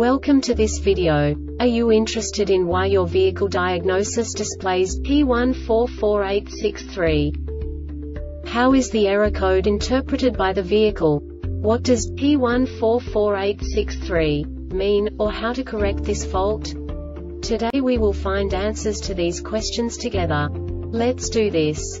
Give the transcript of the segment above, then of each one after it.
Welcome to this video. Are you interested in why your vehicle diagnosis displays P144863? How is the error code interpreted by the vehicle? What does P144863 mean, or how to correct this fault? Today we will find answers to these questions together. Let's do this.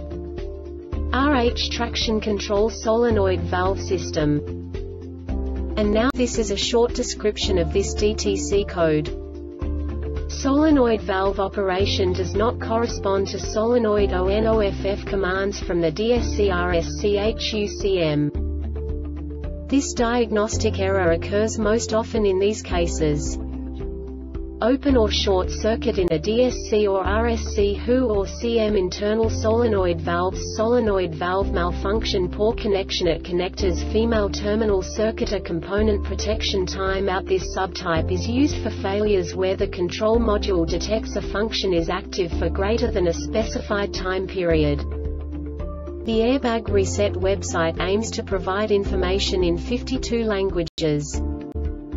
RH traction control solenoid valve system. And now this is a short description of this DTC code. Solenoid valve operation does not correspond to solenoid ONOFF commands from the DSCRSCHUCM. This diagnostic error occurs most often in these cases open or short circuit in a DSC or RSC HU or CM internal solenoid valves solenoid valve malfunction poor connection at connectors female terminal circuit a component protection timeout this subtype is used for failures where the control module detects a function is active for greater than a specified time period. The Airbag Reset website aims to provide information in 52 languages.